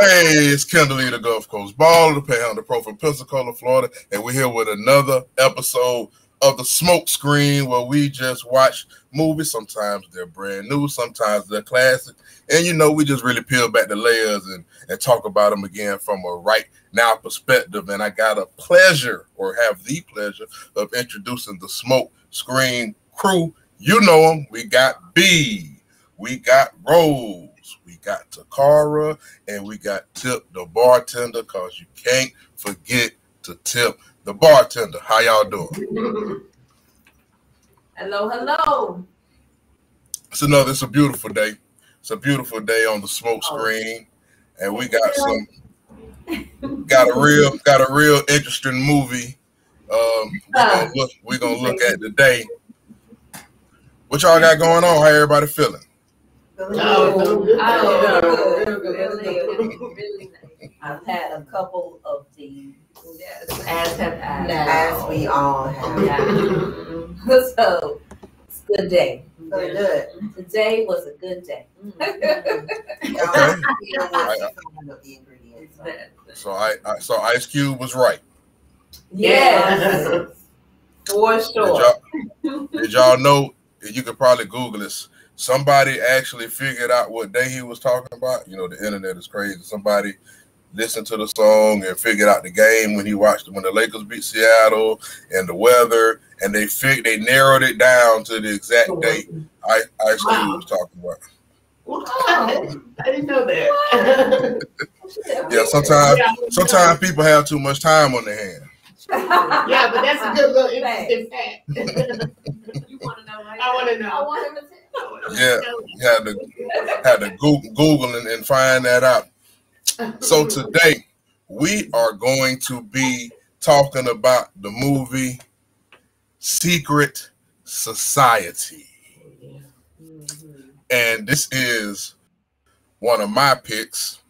Hey, it's Kendall Lee, the Gulf Coast Balla, the Panhandle Pro from Pensacola, Florida, and we're here with another episode of the Smoke Screen where we just watch movies. Sometimes they're brand new, sometimes they're classic, and you know we just really peel back the layers and and talk about them again from a right now perspective. And I got a pleasure, or have the pleasure, of introducing the Smoke Screen crew. You know them. We got B, we got Rose we got Takara, and we got Tip the bartender, cause you can't forget to tip the bartender. How y'all doing? Hello, hello. It's another. It's a beautiful day. It's a beautiful day on the smoke Oh. screen, and we got some. Got a real, got a real interesting movie. Um, we're gonna look. We're gonna look at today. What y'all got going on? How everybody feeling? Oh, Oh, good. good. Really, Really, really nice. I've had a couple of these, Yes, as have I. as we all have. Yeah. So, it's a good day. So good. Today was a good day. So I, I so Ice Cube was right. Yes, for Did sure. y'all, did y'all know? You could probably Google this. Somebody actually figured out what day he was talking about. You know, the internet is crazy. Somebody listened to the song and figured out the game when he watched when the Lakers beat Seattle and the weather, and they fig- they narrowed it down to the exact date I Ice Cube Wow. was talking about. Wow, I didn't know that. Yeah, sometimes sometimes people have too much time on their hands. yeah, but that's a good little interesting fact. You want to know? Right I want to I know. want him to tell. Yeah. You had to had to Google, Google and, and find that out. So today we are going to be talking about the movie Secret Society. And this is one of my picks.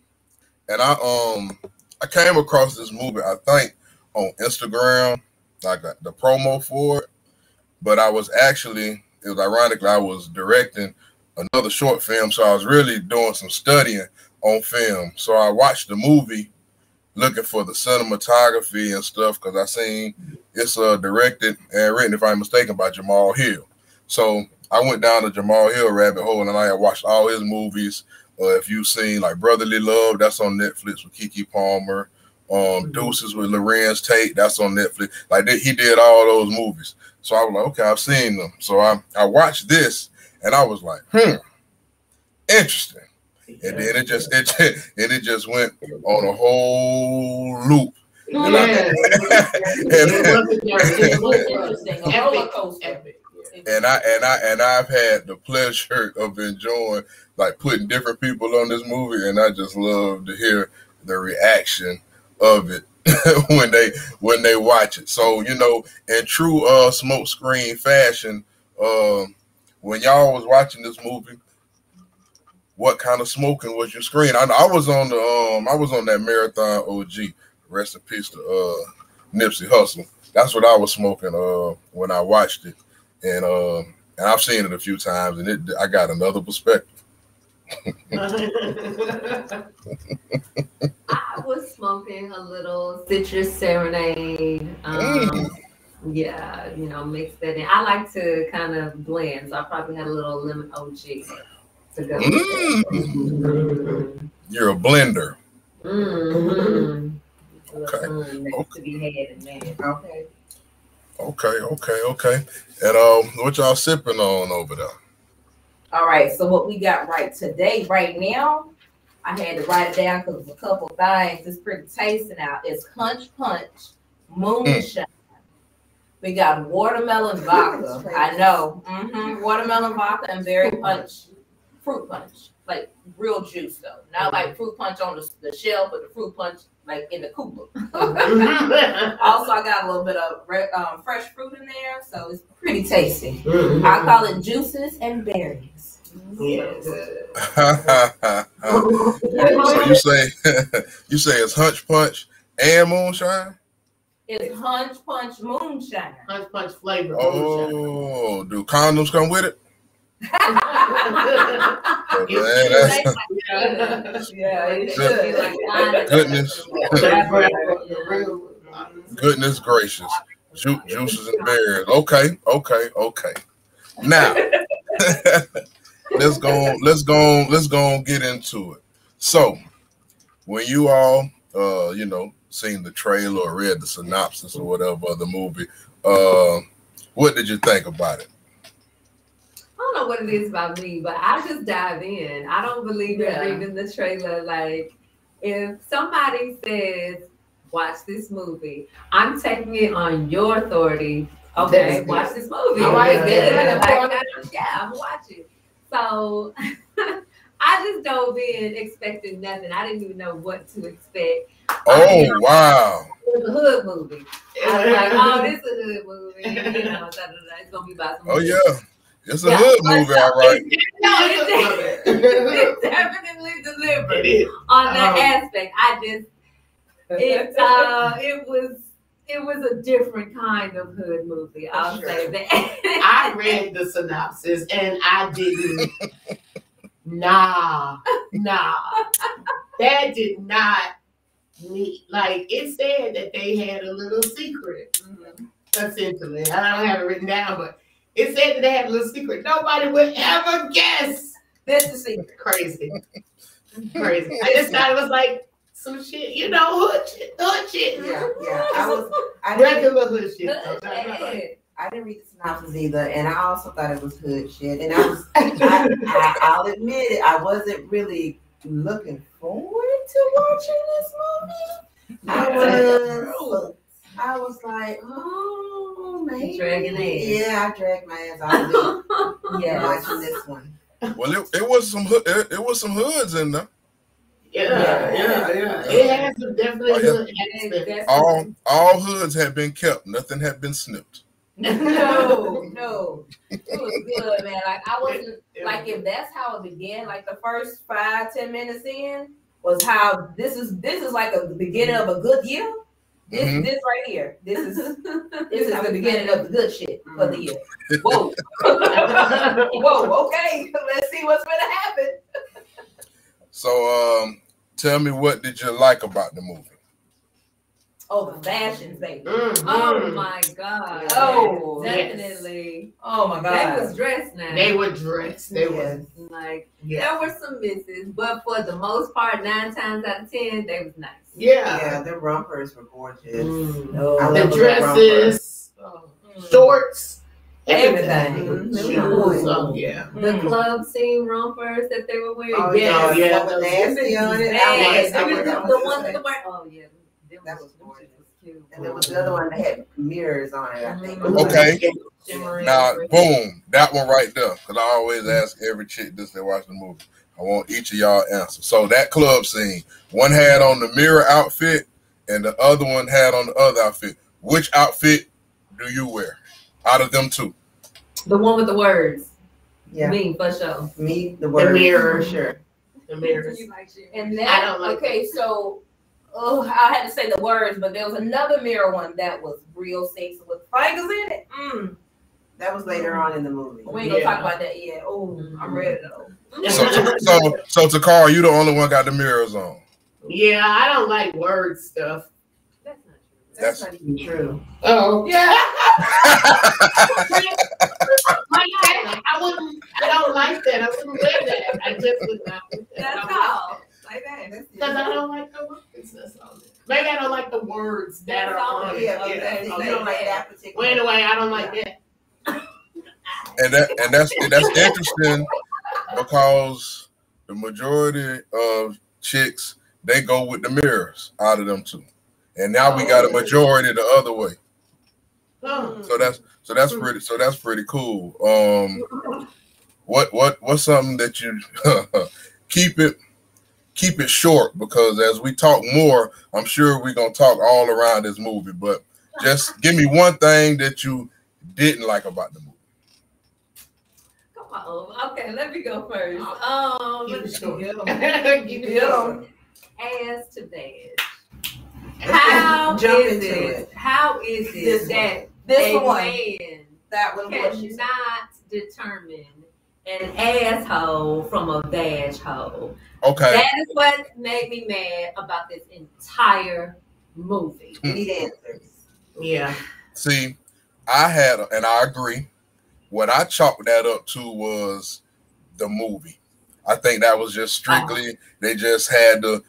And I um I came across this movie, I think, on Instagram. I got the promo for it. But I was actually, it was ironically, I was directing another short film. So I was really doing some studying on film. So I watched the movie looking for the cinematography and stuff because I seen it's uh, directed and written, if I'm mistaken, by Jamal Hill. So I went down the Jamal Hill rabbit hole and I watched all his movies. Uh, if you've seen like Brotherly Love, that's on Netflix with Keke Palmer. Um, Deuces with Larenz Tate, that's on Netflix. Like they, he did all those movies. So I was like, okay, I've seen them. So I I watched this and I was like, hmm, interesting. And then it just it just, and it just went on a whole loop. Yeah. And I- It was Interesting. A Epic. roller coaster. Epic. and I and I and I've had the pleasure of enjoying like putting different people on this movie, and I just love to hear the reaction of it when they when they watch it. So you know, in true uh smoke screen fashion, um, when y'all was watching this movie, what kind of smoking was your screen? I, I was on the um I was on that marathon OG. Rest in peace to uh Nipsey Hussle. That's what I was smoking uh when I watched it and um and I've seen it a few times, and it I got another perspective. I was smoking a little citrus serenade. Um, yeah, you know, mix that in. I like to kind of blend, so I probably had a little lemon OG to go. Mm. You're a blender. Mm-hmm. Okay. To be had in there. Okay. Okay, okay, okay. And um, what y'all sipping on over there? All right. So what we got right today, right now, I had to write it down because a couple things. It's pretty tasty now. It's Hunch Punch Moonshine. We got watermelon vodka. I know. hmm Watermelon vodka and berry punch, fruit punch, like real juice though, not like fruit punch on the, the shelf, but the fruit punch like in the cooler. also, I got a little bit of um, fresh fruit in there, so it's pretty tasty. I call it juices and berries. Yes. so you say you say it's hunch punch and moonshine? It's Hunch Punch Moonshine. Hunch punch flavor. Oh, do condoms come with it? Man, that's- Yeah, it should. be like lying. Goodness. Goodness gracious. Ju- juices and berries. Okay, okay, okay. Now let's go let's go let's go and get into it. So when you all uh you know seen the trailer or read the synopsis or whatever of the movie, uh what did you think about it? I don't know what it is about me, but I just dive in. I don't believe Yeah. in reading the trailer. Like, if somebody says, watch this movie, I'm taking it on your authority. Okay, watch this movie. I like It's it. good. Like, yeah, I'm watching. So I just dove in expecting nothing. I didn't even know what to expect. Oh wow. It was a hood movie. I was like, oh, this is a hood movie. You know, it's gonna be about some Oh hood yeah. It's a Yeah, hood movie, all right. No, it, it definitely delivered It is. on that Um, aspect. I just it uh it was it was a different kind of hood movie. I'll Sure. say that. I read the synopsis and I didn't. Nah, nah. That did not meet. Like it said that they had a little secret. Mhm. Essentially, I don't have it written down, but it said that they had a little secret. Nobody would ever guess. This is secret. Crazy, crazy. I just thought it was like some shit, you know, hood shit, hood shit. Yeah, yeah. I was. I didn't. Regular hood shit. Hood. I didn't read the synopsis either, and I also thought it was hood shit. And I was. I, I, I'll admit it. I wasn't really looking forward to watching this movie. I was. I was like, oh, maybe. Dragging ass. Yeah, I dragged my ass all week Yeah. watching this one. Well it, it was some hood it, it was some hoods in there. Yeah, yeah, yeah. It has some definitely Oh, yeah. All all hoods had been kept, nothing had been snipped. No, no. It was good, man. Like I wasn't like if that's how it began, like the first five, ten minutes in was how this is this is like a beginning of a good year. This Mhm. this right here. This is this is the beginning of the good shit for the year. Whoa. Whoa, okay. Let's see what's gonna happen. So um tell me what did you like about the movie? Oh, the fashion baby. Mhm. Oh my god. Oh, yes. definitely. Oh my god. They was dressed now. They were dressed. They were. Like Yeah. there were some misses, but for the most part, nine times out of ten, they was nice. Yeah. Yeah, the rompers were gorgeous. Mm. No. I The love a good dresses, Mm. shorts, Everything. everything. Shoes. Mm-hmm. Mm-hmm. Oh, yeah. The Mm. club scene rompers that they were wearing. Oh, yes. yeah. yeah, with nasty on it. I Yes, I I mean, the, I the one that the Oh yeah, That was, was gorgeous. shit. And there was the other one that had mirrors on it, I think. Okay. Now, boom, that one right there. Because I always ask every chick this that watch the movie. I want each of y'all answer. So that club scene, one had on the mirror outfit, and the other one had on the other outfit. Which outfit do you wear out of them two? The one with the words. Yeah, Me for sure. me, the word mirror. for sure. The mirrors. And then I don't like okay, so oh, I had to say the words, but there was another mirror one that was real sexy with fingers in it. Mm. That was later on in the movie. We ain't gonna Yeah. talk about that yet. Oh, I'm ready though. So, so, so, Takara, you the only one got the mirrors on. Yeah, I don't like word stuff. That's not true. That's That's- not even true. Oh. Yeah. like that. I wouldn't. I don't like that. I wouldn't wear that. I just would not. wear that. That's all. Like that. Because I don't like the words that's on it. Maybe I don't like the words that That's are on it. Yeah, okay, okay. You don't like that particular. Well, anyway, I don't like that. and that and that's that's interesting because the majority of chicks they go with the mirrors out of them two, and now we got a majority the other way. Oh. So that's so that's pretty so that's pretty cool. Um, what what what's something that you keep it keep it short because as we talk more, I'm sure we're gonna talk all around this movie. But just give me one thing that you didn't like about the movie. Come on. Okay, let me go first. Um, Keep it short. Keep it short. as to that. How Jump is into it? it. How is it This that This a one. man That one was cannot determine an asshole from a vag hole. Okay. That is what made me mad about this entire movie. Hmm. We need answers. Yeah. See, I had, and I agree. What I chalked that up to was the movie. I think that was just uh-huh. strictly they just had to.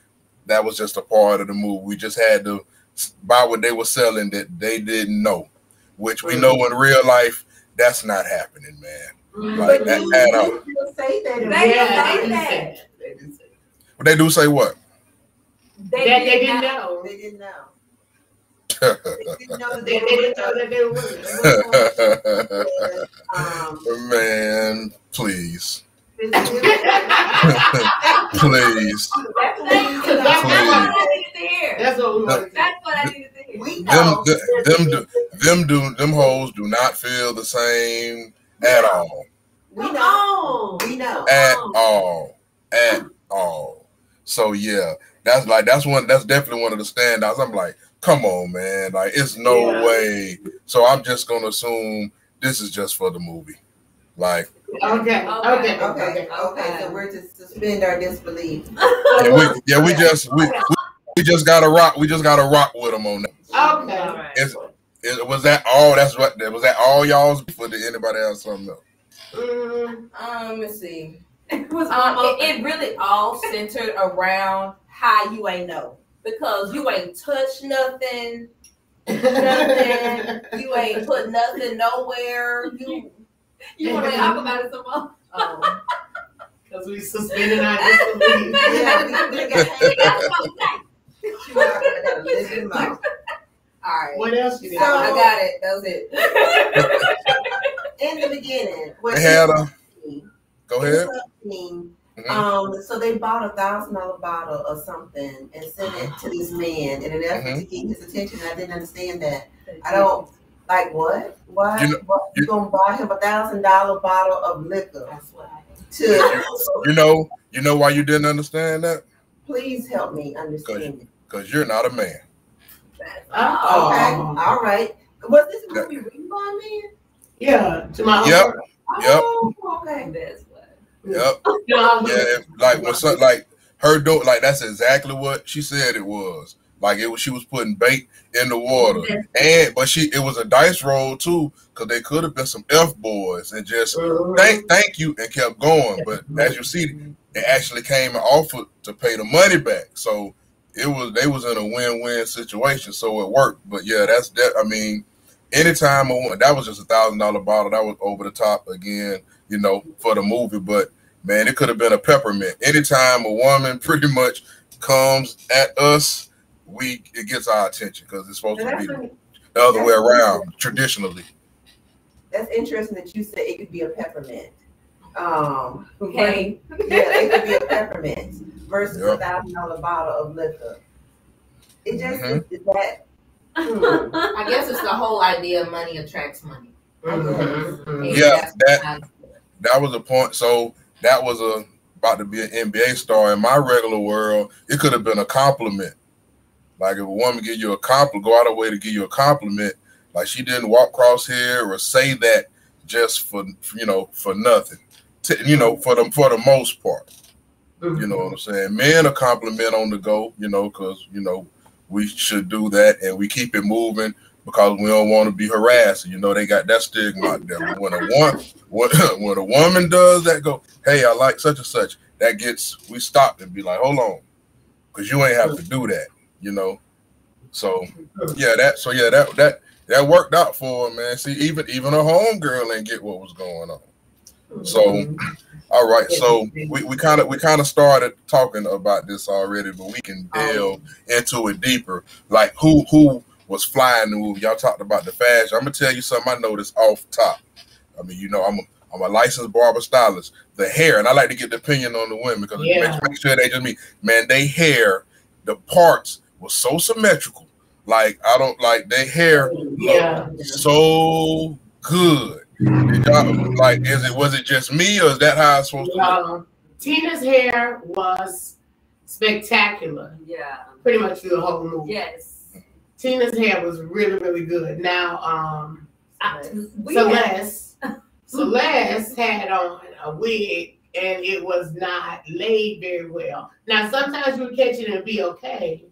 That was just a part of the move. We just had to buy what they were selling that they didn't know, which we know in real life that's not happening, man. Like But that you, at all. say that. in They don't yeah, say that. say that. They do say But they do say what? They, that. They did didn't not- know. They didn't know. They didn't know that They, they they were didn't know that they were women. um, man, please, physically- please. That's what I- that's what I needed to hear. That's what we want That's what I needed to hear. we Them, know. them, them, do, them do, them hoes do not feel the same at all. We know. We know. at all, at all. So yeah, that's like that's one that's definitely one of the standouts. I'm like, come on, man, like it's no Yeah. way. So I'm just gonna assume this is just for the movie. Like, Okay, okay, Okay, okay. okay, okay. So we're to suspend our disbelief. yeah, we, yeah, we just we, we, we just gotta rock. We just gotta rock with them on that. Okay. All right. Is, is, was that all? That's what was that all y'all's? For did anybody have something else? Mm, Um, let's see. It was Um, almost- it, it really all centered around how you ain't know because you ain't touched nothing, nothing. You ain't put nothing nowhere. You, you want to talk about it some more? um, Because we suspended our disbelief. Yeah, we, we got she got a living mouth. all right. What else you So- I got it. That was it. In the beginning, when They had a she- go ahead. Scene, Mhm. Um, so they bought a thousand dollar bottle of something and sent it to this man in an effort Mm-hmm. to get his attention. I didn't understand that. I don't like what? Why? You know- what, you you- gonna buy him a thousand dollar bottle of liquor That's what I to? You know, you know why you didn't understand that? Please help me understand. Because you're not a man. Oh, Okay, all right. Was this movie written by a man? Yeah, to my Yep. uncle. Oh, okay. That's what. Yep. To my uncle. Yeah, if- like when some like her do like that's exactly what she said it was. Like it was she was putting bait in the water. And but she it was a dice roll too, because they could have been some F boys and just Mhm. thank thank you and kept going. But as you see, it actually came and offered to pay the money back. So it was they was in a win-win situation. So it worked. But yeah, that's that I mean, anytime a woman that was just a thousand dollar bottle, that was over the top again, you know, for the movie. But man, it could have been a peppermint. Anytime a woman pretty much comes at us, we it gets our attention because it's supposed And to be when- the other way around traditionally. that's interesting that you said it could be a peppermint. Um, Okay. yeah, it could be a peppermint versus Yep. a thousand dollar bottle of liquor. It just Mhm. is that. hmm, I guess it's the whole idea of money attracts money. Mhm. Yeah, that- that was a point. So that was a about to be an NBA star in my regular world. It could have been a compliment. Like if a woman give you a compliment, go out of way to give you a compliment. Like she didn't walk across here or say that just for you know for nothing. T- you know for the for the most part. You know what I'm saying? Men a compliment on the go. You know because you know we should do that and we keep it moving because we don't want to be harassed. You know they got that stigma out there. But When a one when, when a woman does that, go, hey, I like such and such. That gets we stop and be like, hold on, because you ain't have to do that. You know. So yeah, that so yeah that that that worked out for her, man. See, even even a homegirl ain't get what was going on. So mm-hmm. all right, so we, we kind of we kind of started talking about this already, but we can oh, delve into it deeper. Like who who was flying the movie? Y'all talked about the fashion. I'm gonna tell you something I noticed off top. I mean, you know, I'm a I'm a licensed barber stylist. The hair, and I like to get the opinion on the women because Yeah. make sure they just me. Man, they hair, the parts was so symmetrical. Like I don't like their hair look Yeah. so good. Did y'all, like, is it was it just me or is that how it's supposed to look? Um, Tina's hair was spectacular, Yeah. pretty much through the whole movie. Yes. Tina's hair was really, really good. Now, um, I, we had, Celeste, Celeste had on a wig and it was not laid very well. Now sometimes you would catch it and be okay,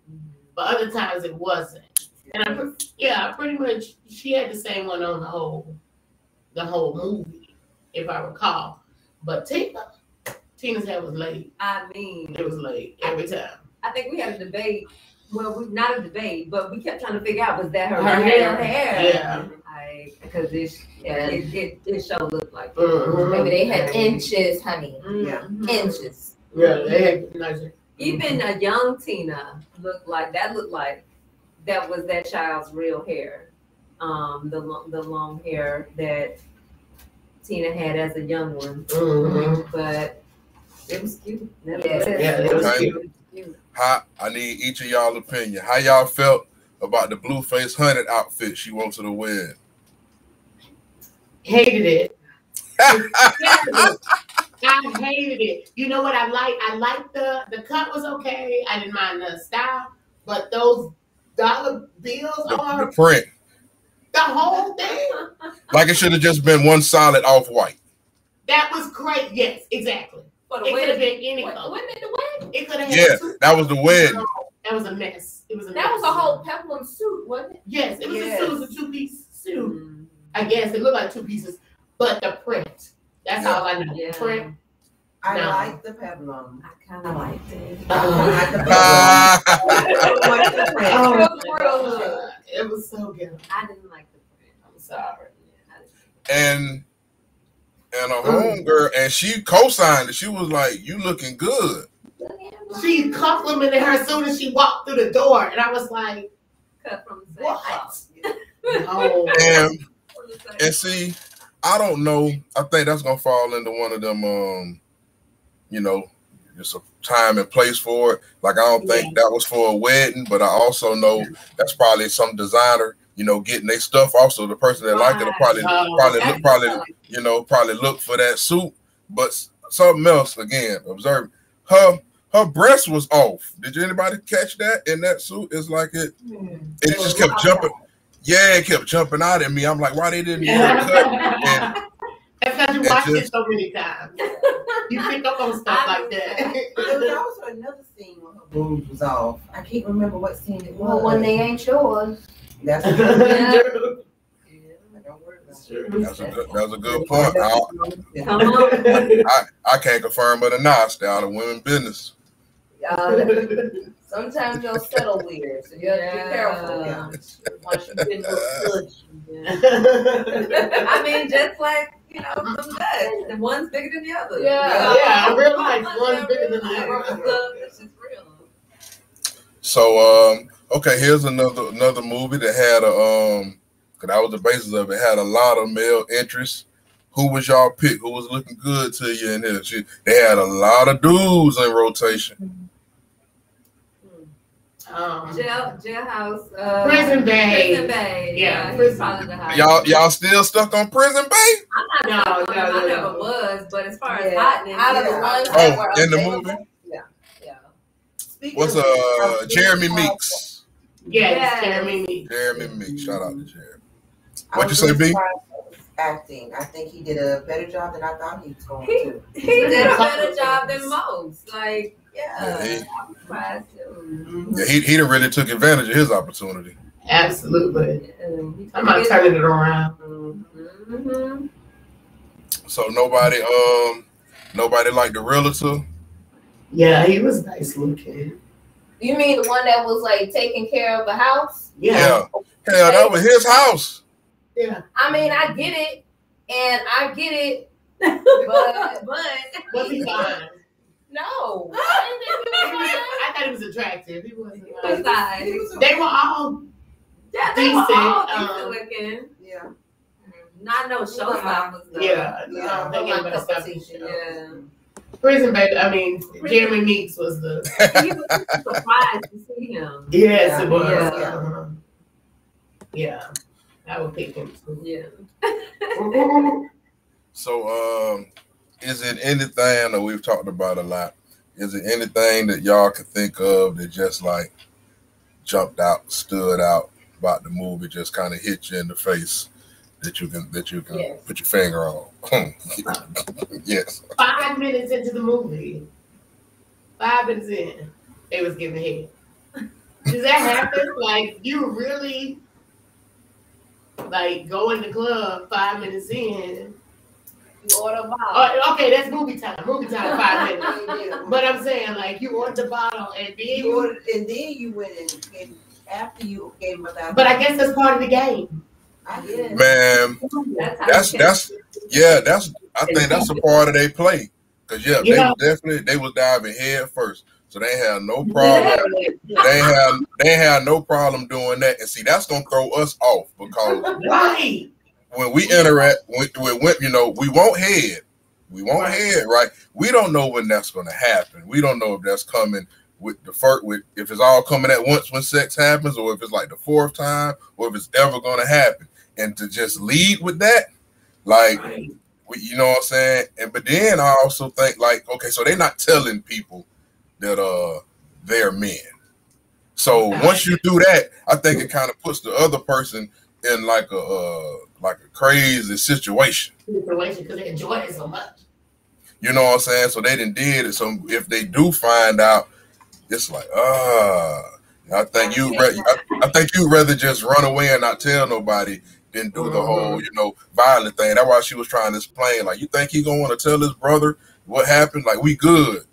but other times it wasn't. And I, pre- yeah, pretty much she had the same one on the whole, the whole movie, if I recall. But Tina, Tina's hair was late. I mean, It was late every time. I think we had a debate. Well, we, not a debate, but we kept trying to figure out was that her, Her real hair. hair? Yeah. I because it, Yeah. it, it, it sure looked like it. Mhm. Maybe they had inches, honey. Yeah. Mhm. Inches. Yeah, they had nice. Even a young Tina looked like that. Looked like that was that child's real hair. Um, the lo- the long hair that Tina had as a young one, Mhm. but it was cute. Yeah. Yeah, it was Okay. cute. How I need each of y'all opinion. How y'all felt about the Blueface Hunted outfit she wore to the wedding? Hated it. I hated it. You know what I like? I like the the cut was okay. I didn't mind the style, but those dollar bills The, on the print. the whole thing, Like it should have just been one solid off white. that was great. Yes, exactly. For the It could have been any What, color. when did the wedding? It could have Yeah, two- that was the wedding. That was a mess. It was a That mess. was a whole peplum suit, wasn't it? Yes, it was Yes. a suit. It was a two piece suit. Mm, I guess it looked like two pieces, but the print. That's all I know. Yeah. Print. I No. like the peplum. I kind of liked it. I like the peplum. Ah, I like the print. Oh, Real good. God. It was so good. I didn't like the print. I'm sorry. Yeah, and and a homegirl, and she co-signed it. She was like, "You looking good." She complimented her as soon as she walked through the door, and I was like, Cut from "What? cloth. No." And From and see, I don't know. I think that's gonna fall into one of them. Um, you know, just a time and place for it. Like I don't think that was for a wedding, but I also know that's probably some designer. You know, getting their stuff. Also, the person that like it'll probably Oh, probably look probably like. you know probably look for that suit. But something else again. Observe her. Her breast was off. Did you anybody catch that in that suit? It's like it. It just kept jumping. Yeah, it kept jumping out at me. I'm like, why they didn't even cut? And That's because you It watched it so many times. You pick up on stuff like that. There was also another scene where her boobs was off. I can't remember what scene it was. Well, when they ain't yours. That's Yeah. Don't worry about that's a good, that's a good point. I, it. Come. I can't confirm but a nah, stay out of women business. Uh, sometimes you'll settle weird, so you have to be careful. Yeah. Once you get a I mean, just like you know, some guys, and one's bigger than the other. Yeah, yeah, in real life, one's bigger than the other. real- This is real. So um, okay, here's another another movie that had a um, cause that was the basis of it. Had a lot of male interest. Who was y'all pick? Who was looking good to you in here? She, they had a lot of dudes in rotation. Um, Jail, jailhouse, uh, Prison Bae. Prison Bae. Yeah, Yeah, he's Prison probably the highest. Y'all y'all still stuck on Prison Bae? I'm No, not no, no, no, I no. never was, but as far as Yeah. hotness, Out of the yeah. ones that were Oh, in the movie? yeah. Speaking What's of- uh Jeremy Meeks? yes, Yes. Jeremy Meeks. Jeremy Meeks. Shout out to Jeremy. What'd you say, B? surprised at his Acting. I think he did a better job than I thought he was going He- to. He did a better job than most. Like, Yeah, yeah, he- I'm. Yeah, he he done really took advantage of his opportunity. Absolutely. I'm not turning it around. Mm-hmm. So nobody um nobody like the realtor. Yeah, he was nice looking. You mean the one that was like taking care of the house? Yeah. Yeah. Hell, that was his house. Yeah. I mean, I get it, and I get it, but but Was he fine? No, I didn't think He he was- was fine. Thought he was attractive. He wasn't like, Besides, they were all yeah, they were decent, all um, decent looking. Yeah. Not no showstoppers though. yeah. Yeah. No, they gave us cup of stuff. Yeah. Prison baby. I mean, Jeremy Meeks was the He was surprised to see him. yes, it was. Yeah. Uh-huh. Yeah, I would pick him too. Yeah. So um is it anything that we've talked about a lot? Is it anything that y'all can think of that just like jumped out, stood out about the movie, just kind of hit you in the face that you can that you can Yes. put your finger on. yes. Five minutes into the movie, five minutes in, they was giving head. Does that happen? Like you really like go in the club five minutes in? You order a bottle. Oh, okay, that's movie time. Movie time, five minutes. But I'm saying, like, you ordered the bottle and then You you. ordered, and then you went and, and after you gave him a thousand. But I guess that's part of the game. I guess. Man, That's that's yeah, that's I think that's a part of their play. Cause yeah, they Yeah. definitely they was diving head first. So they had no problem. They had they had no problem doing that. And see, that's gonna throw us off because Right. When we interact with, with, with you know, we won't head. We won't Right. head, right? We don't know when that's gonna happen. We don't know if that's coming with the first with if it's all coming at once when sex happens, or if it's like the fourth time, or if it's ever gonna happen. And to just lead with that, like Right. we, you know what I'm saying? And but then I also think like, okay, so they're not telling people that uh they're men. So once you do that, I think it kind of puts the other person in like a uh like a crazy situation. Situation because they enjoy it so much. You know what I'm saying? So they didn't did it. So if they do find out, it's like, ah, I think you, re- I, I think you'd rather just run away and not tell nobody than do the whole, you know, violent thing. That's why she was trying to explain. Like, you think he gonna want to tell his brother what happened? Like, we good.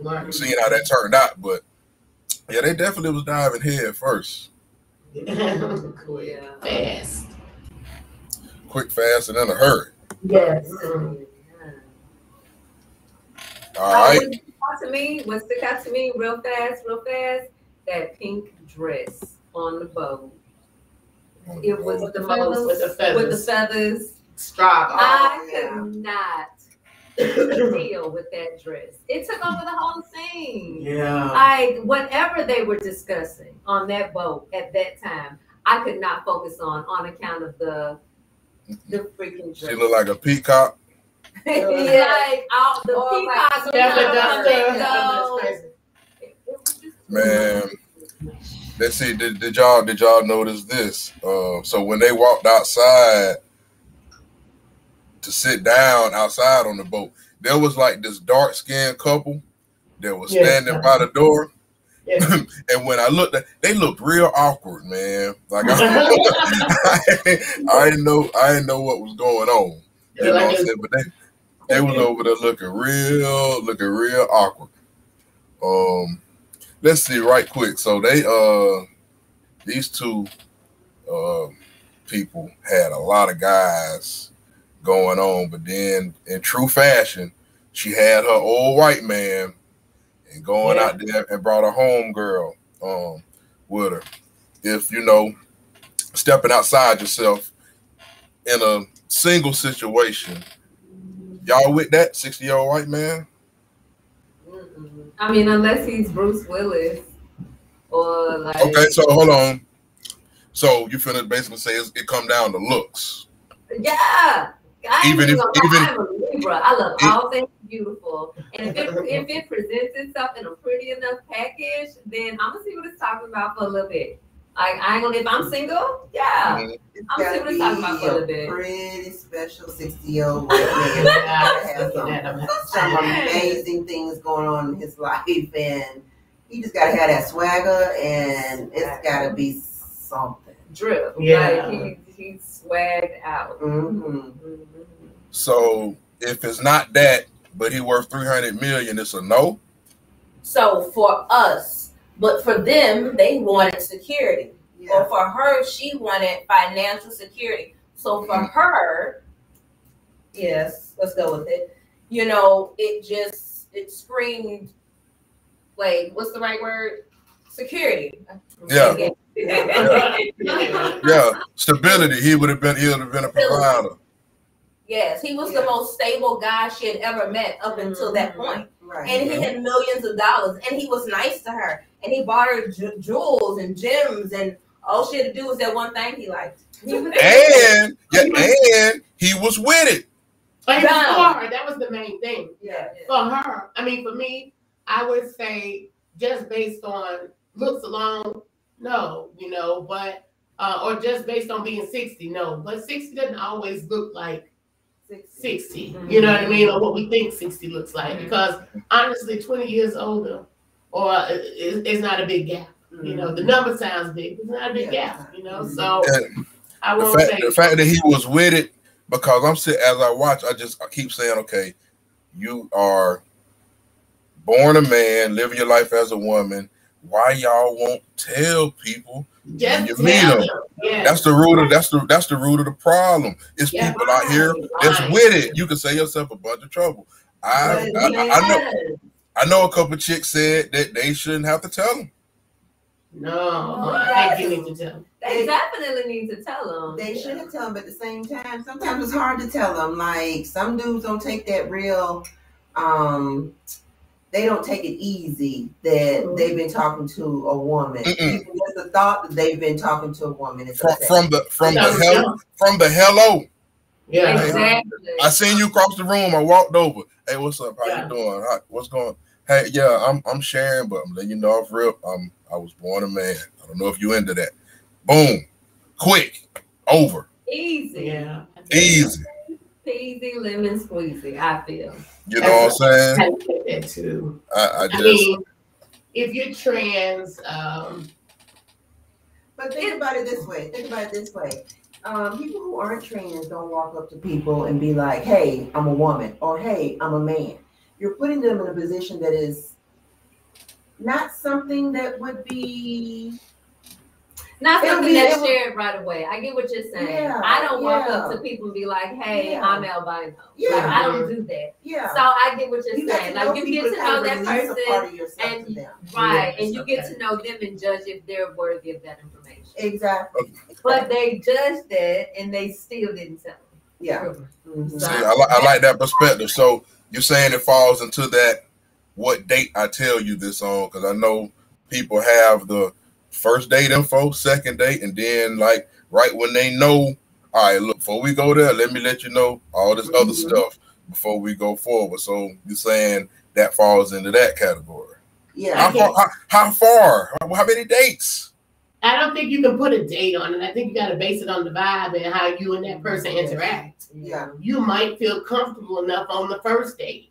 Right. Seeing how that turned out, but yeah, they definitely was diving head first, cool. Yeah. Fast. Quick, fast, and in a hurry. Yes. All Oh, right. what stuck out to me, what stuck out to me real fast, real fast, that pink dress on the boat. It was With the the feathers, most with the with the feathers. feathers. Strap. Oh, I yeah. could not deal with that dress. It took over the whole scene. yeah. Like whatever they were discussing on that boat at that time, I could not focus on on account of the the freaking She dress. looked like a peacock. like all the Or like peacocks some were That's kind what of coming that's and that's go. crazy. It was just- Man. Let's see. Did, did y'all did y'all notice this? Uh, so when they walked outside to sit down outside on the boat, there was like this dark skinned couple that was Yes. standing by the door. And when I looked, at, they looked real awkward, man. Like I, I, didn't know, I didn't know what was going on. You know what I'm saying? But they, they was over there looking real, looking real awkward. Um, let's see right quick. So they, uh, these two, uh, people had a lot of guys going on, but then in true fashion, she had her old white man and going Yeah. out there and brought a home girl, um, with her. If you know, stepping outside yourself in a single situation, y'all with that 60 year old white man? I mean, unless he's Bruce Willis or like Okay, so hold on. So you finna basically say it's, it come down to looks. Yeah. I Even even if- even- a Libra. I love all things beautiful. And if it, if it presents itself in a pretty enough package, then I'm gonna see what it's talking about for a little bit. Like I ain't gonna if I'm single, yeah. It's I'm gotta seeing what be it's talking about for a little bit. pretty special sixty-year-old white man. Gotta have some, some amazing things going on in his life, and he just gotta have that swagger, and it's gotta be something. Drip. Yeah. Like he he's swagged out. hmm Mhm. So if it's not that, but he worth 300 million, it's a no. So for us, but for them, they wanted security. Or for her, she wanted financial security. So for mm-hmm. her, yes, let's go with it. You know, it just it screamed like what's the right word? Security. Yeah. Yeah. Yeah, stability. He would have been. He would have been a provider. Yes, he was Yeah. the most stable guy she had ever met up until that Mhm. point. Right. And he had millions of dollars, and he was nice to her, and he bought her ju- jewels and gems, and all she had to do was that one thing he liked. He And yeah, and he was with it. But it was for her. That was the main thing. yeah. For her, I mean, for me, I would say just based on looks alone, no, you know, but uh, or just based on being 60. No, but 60 doesn't always look like 60. Mm-hmm. You know what I mean? Or what we think 60 looks like. Mhm. Because honestly, 20 years older or is, is not a big gap. You know, the mm-hmm. number sounds big, but it's not a big Yeah. gap, you know. Mm-hmm. So And I the won't fact, say the fact that he was with it, because I'm sitting as I watch, I just I keep saying, okay, you are born a man, living your life as a woman. Why y'all won't tell people? Just you tell meet 'em. them. Yeah. That's the root of that's the that's the root of the problem. It's Yeah, people out here that's with it. You can save yourself a bunch of trouble. I But I, yeah. I know I know a couple chicks said that they shouldn't have to tell them. No, I think you need to tell them. They definitely need to tell them. They shouldn't tell them, but at the same time, sometimes it's hard to tell them. Like some dudes don't take that real. Um, they don't take it easy that they've been talking to a woman. Even just the thought that they've been talking to a woman is From, from the from the No, hell from the hello. Yeah. Exactly. I seen you across the room. I walked over. Hey, what's up? How Yeah. you doing? How, what's going? Hey, yeah, I'm I'm sharing, but I'm letting you know off real. Um, I was born a man. I don't know if you into that. Boom, quick, over, Easy. Yeah. easy. Peasy, lemon squeezy, I feel. You know what I'm saying? I that too. I, I I just mean, if you're trans, um, But think about it this way. Think about it this way. Um, people who aren't trans don't walk up to people and be like, "Hey, I'm a woman," or "Hey, I'm a man." You're putting them in a position that is not something that would be. Not something be- that's it'll- shared right away. I get what you're saying. Yeah, I don't walk yeah. up to people and be like, "Hey, Yeah. I'm albino." Yeah. Like, I don't do that. Yeah. So I get what you're You saying. Like you get to know that person, part of and right, Yeah, and you get okay. to know them and judge if they're worthy of that information. Exactly. But they judged that and they still didn't tell Me. Yeah. Mhm. see. I, li- I like that perspective. So you're saying it falls into that what date I tell you this on? Because I know people have the first date info, second date, and then like right when they know. All right, look. Before we go there, let me let you know all this other Mhm. stuff before we go forward. So you're saying that falls into that category. Yeah. How far? How, how far? How, how many dates? I don't think you can put a date on it. I think you got to base it on the vibe and how you and that person interact. Yeah. You might feel comfortable enough on the first date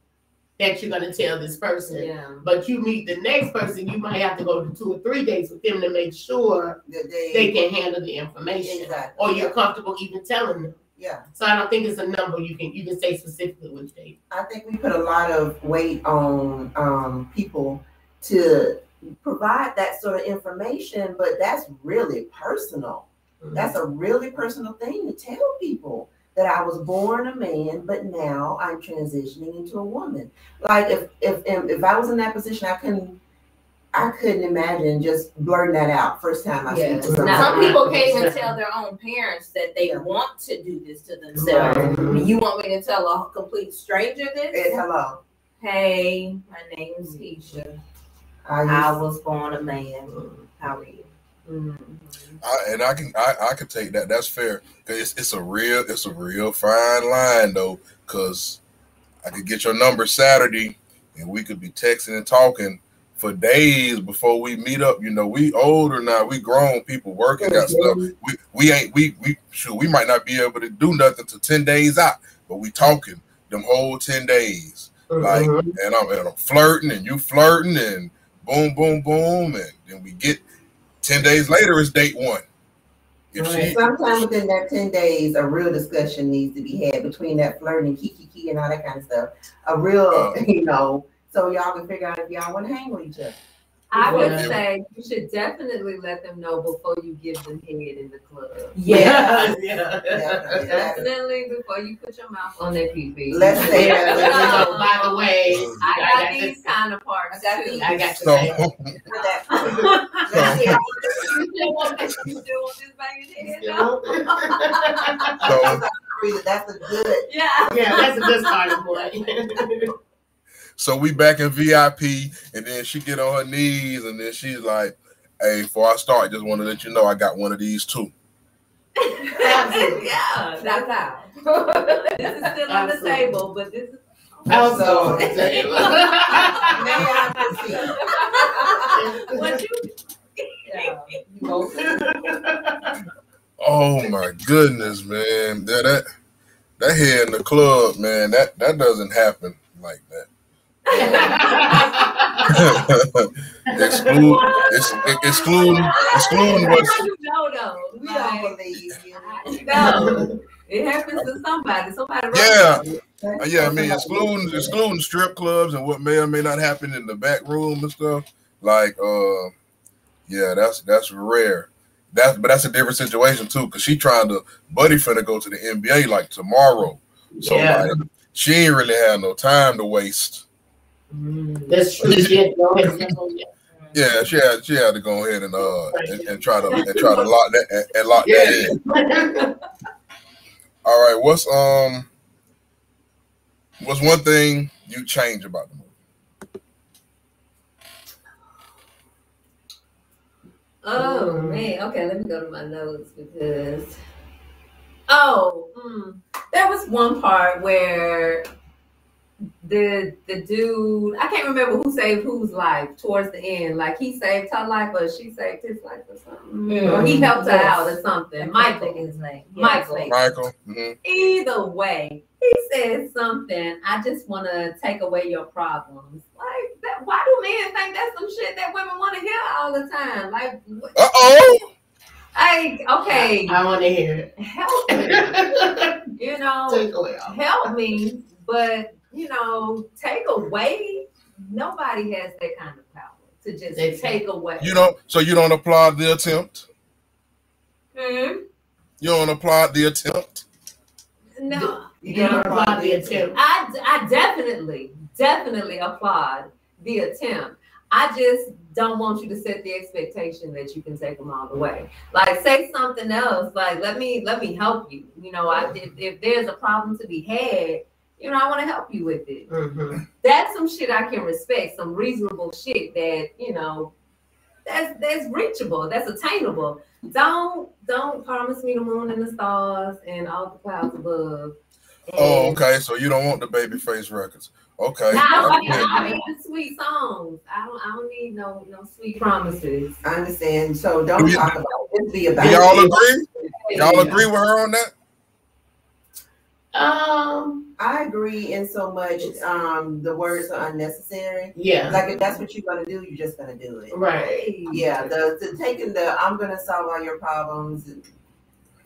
that you're going to tell this person. Yeah. But you meet the next person, you might have to go to two or three dates with them to make sure That they, they can handle the information, Exactly. or you're comfortable even telling them. Yeah. So I don't think it's a number you can you can say specifically which date. I think we put a lot of weight on um, people to provide that sort of information, but that's really personal. That's a really personal thing to tell people that I was born a man, but now I'm transitioning into a woman. Like if if if, if I was in that position, I couldn't I couldn't imagine just blurting that out first time I Yeah. speak to somebody. Now, Some people can't even tell their own parents that they Yeah. want to do this to themselves. Right. You want me to tell a complete stranger Hey, this? hello. Hey, my name's Keisha. I I was born a man. How are you? Mhm. I, and I can I, I can take that. That's fair. It's, it's a real it's a real fine line though. Cause I could get your number Saturday, and we could be texting and talking for days before we meet up. You know, we older now. We grown people working got stuff. We we ain't we we sure we might not be able to do nothing to ten days out, but we talking them whole ten days. Like Mhm. and I'm and I'm flirting and you flirting and boom boom boom and then we get ten days later is date one. If Right. she Sometime within that ten days, a real discussion needs to be had between that flirting kiki kiki and all that kind of stuff. A real, Uh. you know, so y'all can figure out if y'all want to hang with each other. I would Yeah. say you should definitely let them know before you give them head in the club. yeah. Yeah, yeah. Definitely before you put your mouth on their pee pee. Let's say Yeah, that. let me know, by the way, I I got got these this. kind of parts I got too. these. I got to so say. With that- so, let's say- You still want this? You still banging head? though? so That's a good. Yeah. yeah, that's a good starting point. so we back in VIP and then she get on her knees and then she's like, Hey, before I start, just want to let you know I got one of these too. yeah. That's how. This is still on the table, but this is. Also, May I proceed? what you? Yeah. You both- Oh my goodness, man. That that that here in the club, man, that that doesn't happen like that. Exclude, ex, excluding, excluding what's How you know though? We don't believe you. I know. It happens to somebody. Somebody. Yeah. Uh, yeah, I mean, excluding excluding strip clubs and what may or may not happen in the back room and stuff. Like, uh, yeah, that's that's rare. That's but that's a different situation too, because she trying to buddy finna go to the NBA like tomorrow. So Yeah. like, she ain't really had no time to waste. That's true. Yeah, go ahead. Yeah, she had she had to go ahead and uh and, and try to and try to lock that and, and lock that in. All right, what's um what's one thing you change about the movie? Oh man. Okay, let me go to my notes because. Oh, mm, there was one part where the the dude I can't remember who saved whose life towards the end. Like he saved her life, or she saved his life, or something, or he helped her Yes. out, or something. Michael Michael. his name. Michael. Michael. hmm Either way, he said something. I just want to take away your problems. Like that. Why do men think that's some shit that women want to hear all the time? Like, what- Uh oh. Like, okay, I want to hear help me. it. You know, Take away all. help me. But you know, take away. Nobody has that kind of power to just Exactly. take away. You don't so you don't applaud the attempt? Hmm? You don't applaud the attempt? No, You don't apply the attempt. I, I definitely, definitely applaud the attempt. I just don't want you to set the expectation that you can take them all the way. Like, say something else. Like, let me let me help you. You know, I if, if there's a problem to be had, you know, I want to help you with it. Mhm. That's some shit I can respect. Some reasonable shit that you know, that's that's reachable. That's attainable. Don't don't promise me the moon and the stars and all the clouds above. Oh, okay. So you don't want the Babyface records. Okay. no, I mean, okay. I mean the sweet songs. I don't. I don't need no no sweet promises. I understand. So don't Do you- talk about it. Be about Do y'all agree? Y'all agree with her on that? Um. I agree in so much. Um, the words are unnecessary. Yeah. Like if that's what you're gonna do, you're just gonna do it. Right. Yeah, the, the taking the I'm gonna solve all your problems,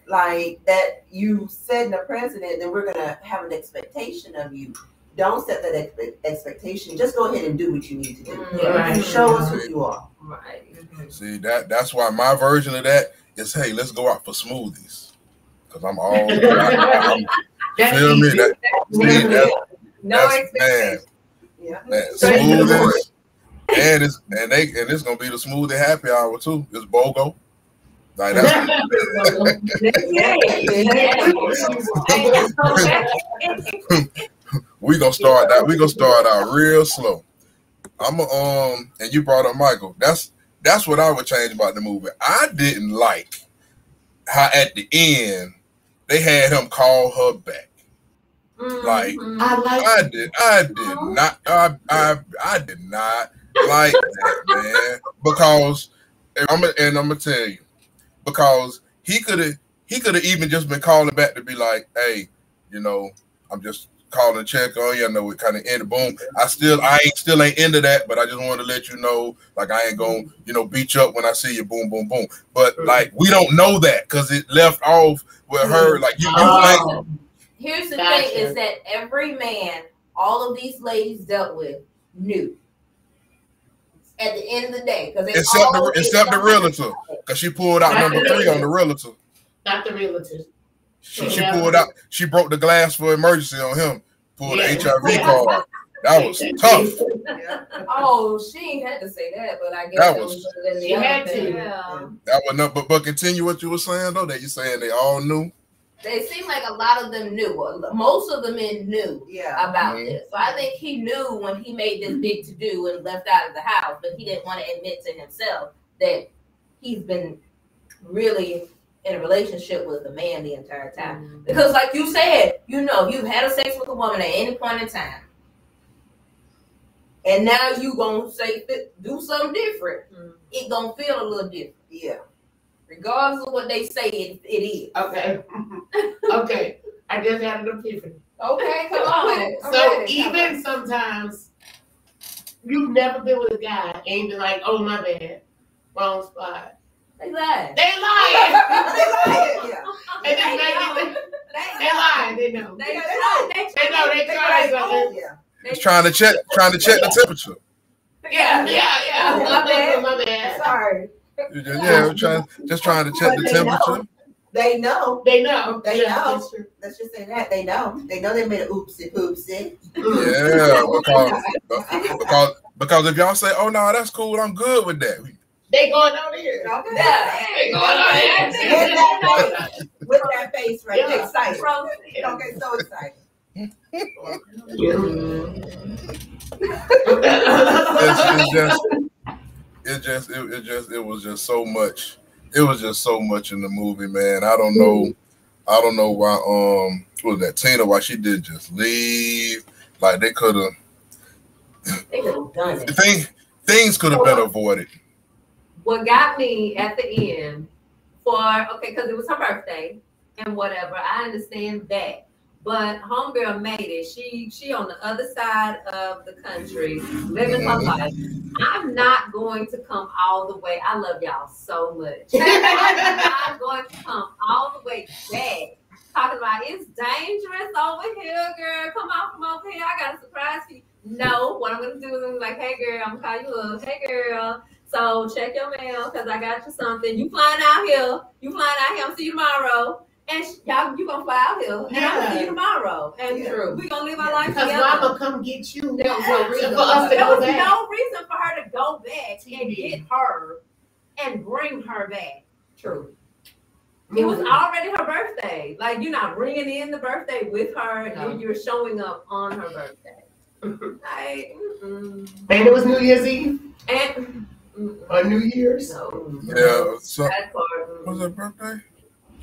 like that you setting a precedent, then we're gonna have an expectation of you. Don't set that expe- expectation. Just go ahead and do what you need to do. Right. Show us who you are. Right. See that that's why my version of that is hey, let's go out for smoothies. Cause I'm all I'm, Feel me? That, see, that, No that's expectations. Yeah. Straight to. And it's and they and it's gonna be the smoothie happy hour too. It's BOGO. Like that's we gonna start that. We gonna start out real slow. I'm a, um, and you brought up Michael. That's that's what I would change about the movie. I didn't like how at the end they had him call her back. Like. I like. I did, I did not, I, I, I did not like that, man. Because and I'm and I'm gonna tell you, because he could have, he could have even just been calling back to be like, hey, you know, I'm just calling to check on you. I know it kind of ended. Boom. I still, I ain't still ain't into that, but I just want to let you know, like, I ain't gonna, you know, beat you up when I see you. Boom, boom, boom. But like, we don't know that because it left off with her. Like, you, you think Oh, Here's the Gotcha. thing: is that every man all of these ladies dealt with knew. At the end of the day, because except the except the realtor, because she pulled out number three on the realtor. not the realtors. She, she pulled out. She broke the glass for emergency on him. Pulled Yeah. the HIV card. That was tough. Yeah. Oh, she ain't had to say that, but I guess That that was- was better than the She had to. Yeah. That was not. But but continue what you were saying though. That you're saying they all knew. They seem like a lot of them knew. Most of the men knew Yeah. about this. So I think he knew when he made this big to do and left out of the house, but he didn't want to admit to himself that he's been really in a relationship with a man the entire time. Because, like you said, you know, you've had a sex with a woman at any point in time. And now you gonna say do something different. Mhm. It gonna feel a little different. Yeah. Regardless of what they say it, it is. Okay. okay. I just had an epiphany. Okay, come on. I'm So ready. even sometimes you've never been with a guy and been like, oh my bad, wrong spot. they lying. They lying. yeah. and They they, know. they, they lying. They know. They Yeah, know. They They know they They tried like, oh, something. yeah. Just trying to check, trying to check the temperature. Yeah, yeah, yeah. My bad. My bad. Sorry. You just- Yeah, we're trying, just trying to check But the they know. temperature. They know. They know. They Yeah, know. that's true. Let's just say that. They know. They know they made a oopsie poopsie. Yeah, because because because if y'all say, "Oh no, that's cool, I'm good with that," They going on here. Okay. Yeah. They going on here. With that face, with that face right there, Yeah. excited. Proceed. Okay, so excited. it's, it's just it just it, it just it was just so much it was just so much in the movie man i don't know i don't know why um was that tina why she did just leave like they could have They could have done it. thing things could have been avoided what got me at the end for okay, because it was her birthday and whatever. I understand that. But homegirl made it. She she on the other side of the country, living her life. I'm not going to come all the way. I love y'all so much. I'm not going to come all the way back. Talking about it's dangerous over here, girl. Come on from over here. I got a surprise for you. No, what I'm gonna do is I'm like, hey girl, I'm gonna call you up. Hey girl, so check your mail because I got you something. You flying out here. You flying out here. I'm see you tomorrow. And sh- y'all, you gonna fly out here. And I'm gonna see Yeah. you tomorrow. And Yeah. true. we gonna live our Yeah. life Because together. mama come get you. There was no reason For us to there go was back. no reason for her to go back and get her and bring her back. True. It was Mhm. already her birthday. Like you're not bringing in the birthday with her. No. You- You're showing up on her birthday. Like, mm-mm. And it was New Year's Eve and mm-mm. or New Year's. no, yeah so that part. was her birthday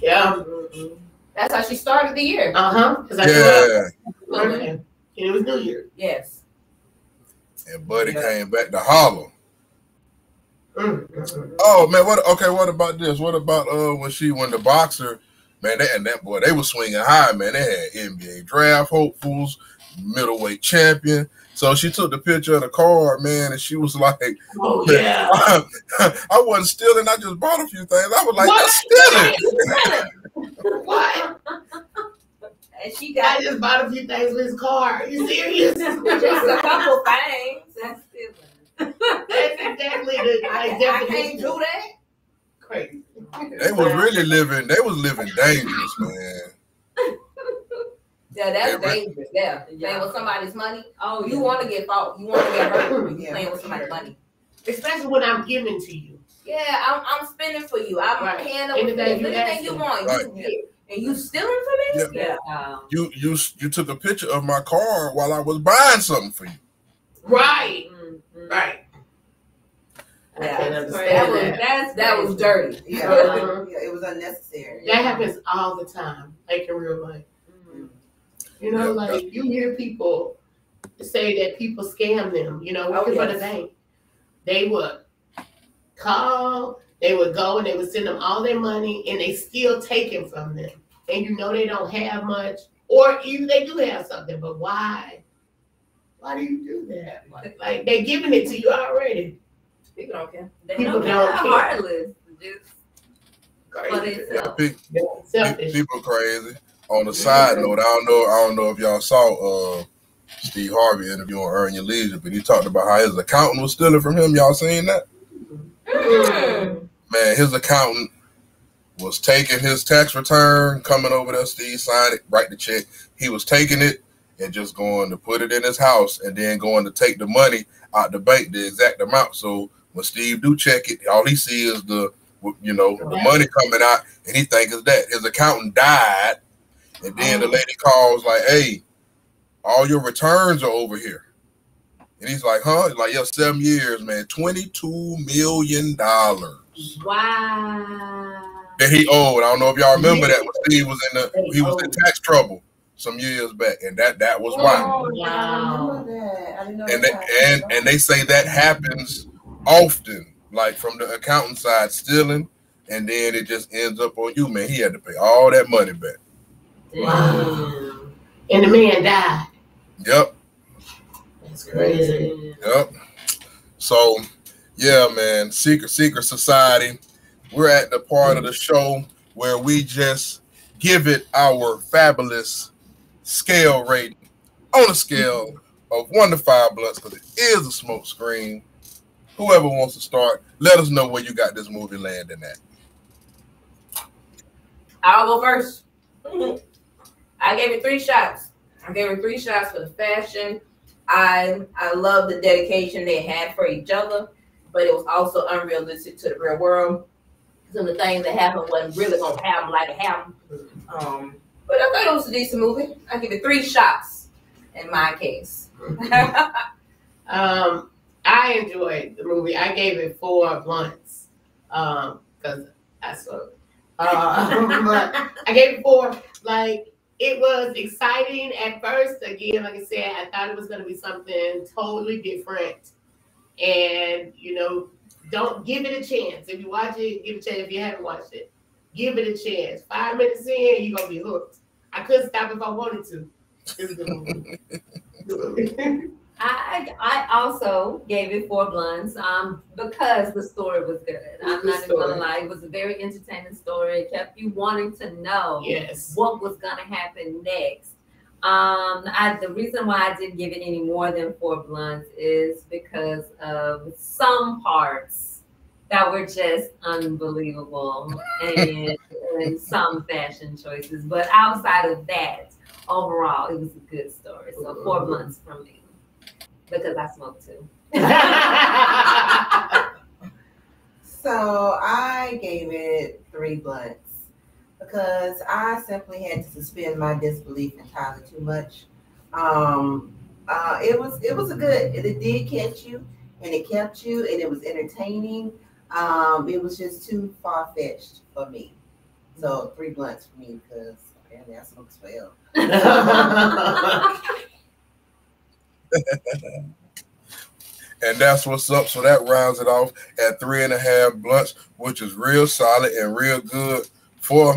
Yeah. mm-mm. That's how she started the year. Uh huh. yeah Okay. And it was New Year. Yes. and buddy Yeah. came back to Harlem. Mm, mm, mm. oh man what okay what about this what about uh when she when the boxer man they, and that boy they were swinging high man they had nba draft hopefuls middleweight champion so she took the picture of the card man and she was like Oh yeah. I wasn't stealing. I just bought a few things. I was like, What? that's stealing. What? And she I just bought a few things with his car. You serious? just a couple things. That's stealing. That's exactly the like I can't do that. Crazy. They was really living. They was living dangerous, man. Yeah, that's Yeah, dangerous. Yeah. Yeah. Playing with somebody's money. Oh, You want to get fought. You want to get hurt. You Yeah. playing with somebody's money. Especially when I'm giving to you. Yeah, I'm, I'm spending for you. I'm Right. paying up Anything anything, you anything you want. Right. You get. And you stealing from me? Yeah. Yeah. You you you took a picture of my car while I was buying something for you. Right. Mm-mm. Right. Yeah, can't That understand was that. that's that was dirty. Yeah, Uh-huh. yeah, it was unnecessary. That happens all the time, like in real life. You know, Yeah, like you hear people say that people scam them, you know, Oh, working for the oh, bank. They would call, they would go and they would send them all their money and they still take it from them. And you know they don't have much, or even they do have something, but why? Why do you do that? Like, like they're giving it to you already. People don't care. They People don't they're care. heartless. Just Crazy. themselves. Pe- pe- Selfish. People crazy. On the side note, I don't know. I don't know if y'all saw uh Steve Harvey interview on Earn Your Leisure, but he talked about how his accountant was stealing from him. Y'all seen that? Mm. Man, his accountant was taking his tax return, coming over there. Steve signed it, write the check. He was taking it and just going to put it in his house, and then going to take the money out the bank, the exact amount. So when Steve do check it, all he see is the you know the money coming out, and he think it's that. His accountant died, and then the lady calls like, "Hey, all your returns are over here." And he's like, huh? He's like, yeah, seven years, man. $22 million Wow. that he owed. I don't know if y'all remember that when Steve was in the he was in tax trouble some years back, and that that was why. Oh, Wow. I didn't know that. I didn't know And they, and and they say that happens often like from the accountant side stealing, and then it just ends up on you, man. He had to pay all that money back. Wow. And the man died. Yep, That's crazy. yep. So, yeah, man. Secret Secret Society. We're at the part of the show where we just give it our fabulous scale rating on a scale of one to five blunts because it is a smoke screen. Whoever wants to start, let us know where you got this movie landing at. I'll go first. Mm-hmm. I gave it three shots. I gave it three shots for the fashion. I I love the dedication they had for each other, but it was also unrealistic to the real world. Some of the things that happened wasn't really gonna happen like it happened. Um, but I thought it was a decent movie. I give it three shots in my case. Um, I enjoyed the movie. I gave it four blunts. Um, because I smoked. Uh, I gave it four. Like it was exciting at first. Again, like I said, I thought it was gonna be something totally different. And you know, don't give it a chance. If you watch it, give it a chance. If you haven't watched it, give it a chance. Five minutes in, you're gonna be hooked. I couldn't stop if I wanted to. A good movie. I I also gave it four blunts um because the story was good. I'm Good not even gonna lie, it was a very entertaining story. It kept you wanting to know yes. what was gonna happen next. Um, I the reason why I didn't give it any more than four blunts is because of some parts that were just unbelievable and, and some fashion choices. But outside of that, overall, it was a good story. So four blunts from me because I smoke too. So I gave it three blunts because I simply had to suspend my disbelief entirely too much. Um, uh, it was it was a good. It, it did catch you, and it kept you, and it was entertaining. Um, it was just too far fetched for me. So three blunts for me because apparently I smoke as well. And that's what's up. So that rounds it off at three and a half blunts, which is real solid and real good for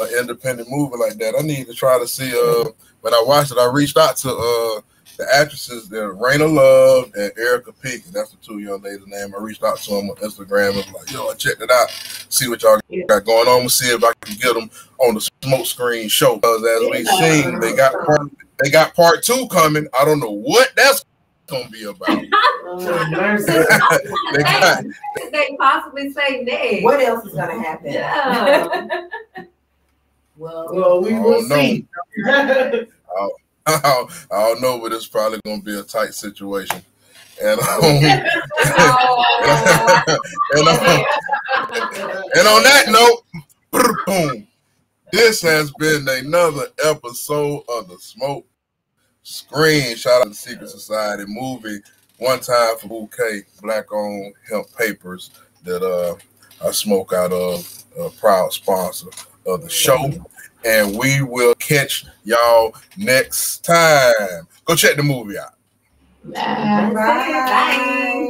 an independent movie like that. I need to try to see. Uh, when I watched it, I reached out to uh the actresses, uh, Raina Love and Erica Peak. That's the two young ladies' name. I reached out to them on Instagram and was like, "Yo, I checked it out. See what y'all Yeah. got going on. We'll See if I can get them on the smoke screen show." Because as we seen, they got part, they got part two coming. I don't know what that's gonna be about. Oh. They got- they possibly say next? What else is gonna happen? Yeah. well, Well, we Oh, will no. see. I don't, I don't know, but it's probably gonna be a tight situation. And um, and, um, and on that note, boom. This has been another episode of the Smoke Screen. Shout out to Secret Society movie. One time for Bouquet, black owned hemp papers that uh I smoke out of a proud sponsor of the show. And we will catch y'all next time. Go check the movie out. Bye. Bye. Bye.